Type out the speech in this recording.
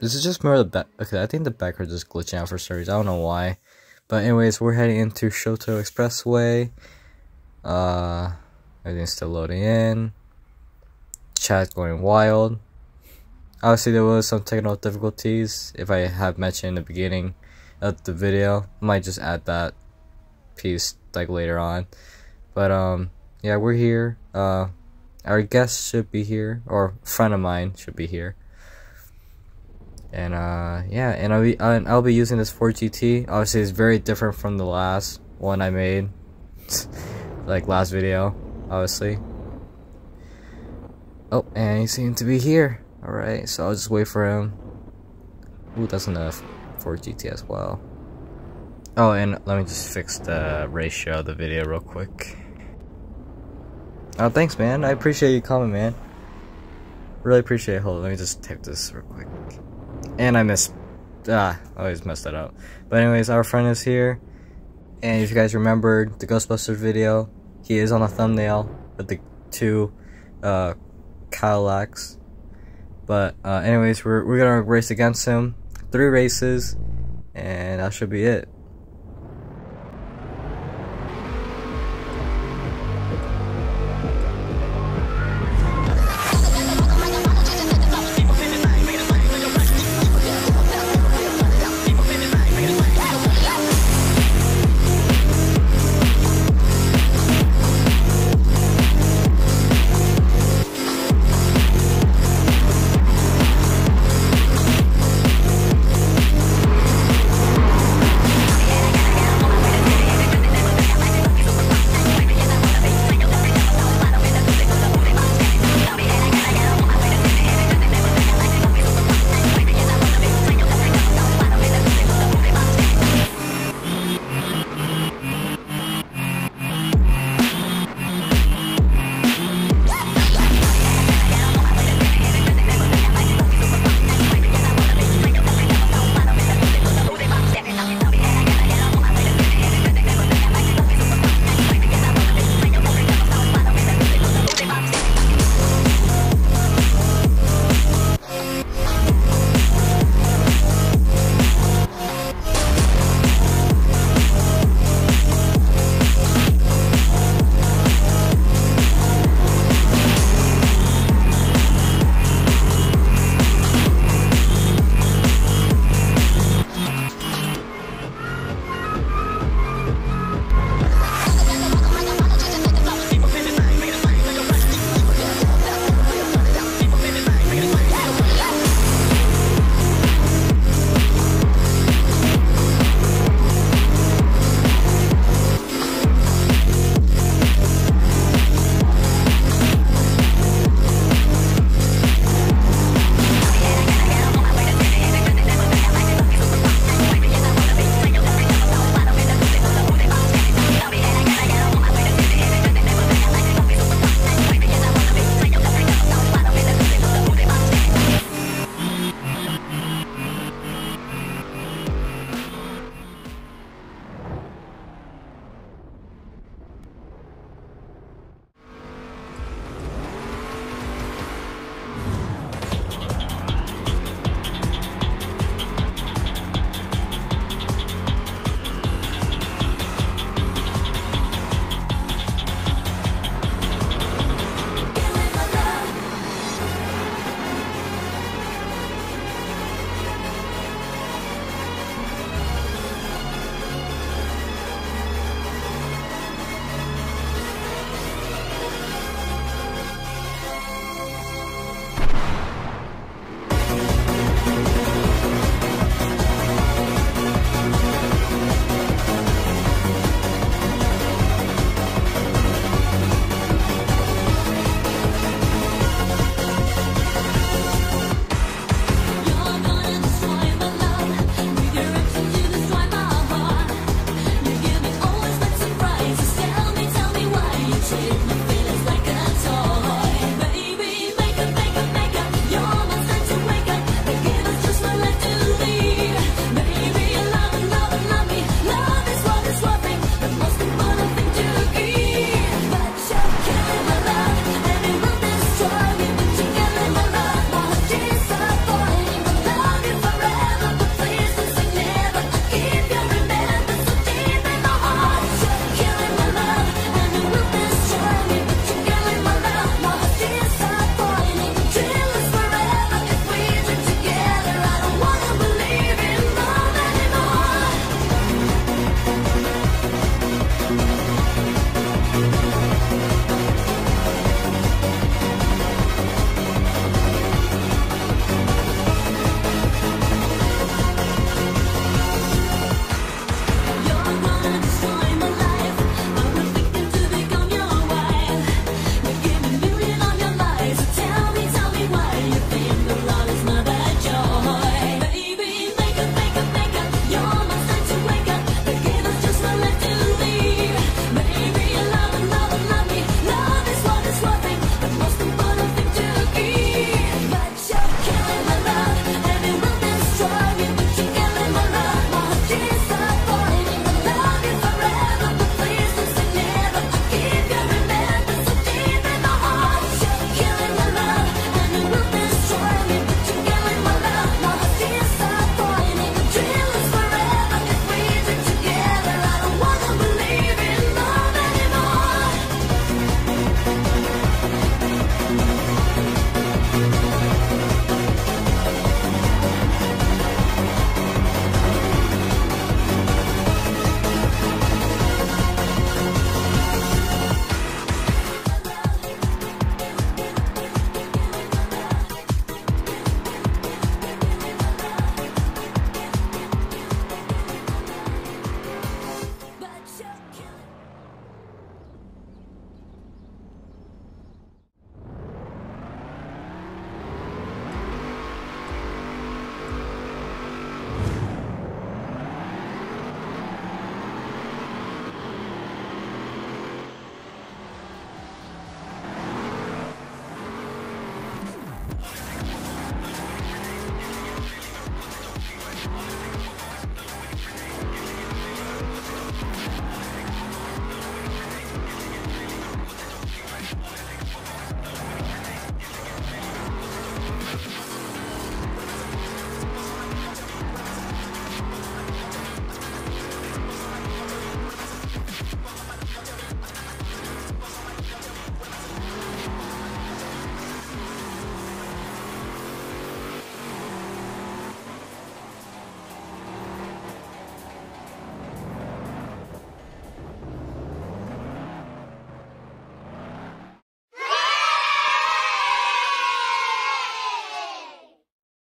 this is just more of the back. Okay, I think the background is glitching out for some reason. I don't know why. But anyways, we're heading into Shuto Expressway. Uh, everything's still loading in. Chat going wild. Obviously, there was some technical difficulties. If I have mentioned in the beginning of the video, I might just add that piece like later on. But um, yeah, we're here. Uh, our guest should be here, or friend of mine should be here and uh yeah and I'll be I'll be using this Ford GT obviously it's very different from the last one I made like last video obviously. Oh and he seemed to be here. Alright so I'll just wait for him. Ooh that's enough Ford GT as well. Oh and let me just fix the ratio of the video real quick. Oh thanks man. I appreciate you coming man. Really appreciate it. Hold on let me just type this real quick and I missed, ah, I always messed that up. But anyways, our friend is here. And if you guys remembered the Ghostbusters video, he is on the thumbnail with the two uh, Cadillacs. But uh, anyways, we're, we're gonna race against him. Three races, and that should be it.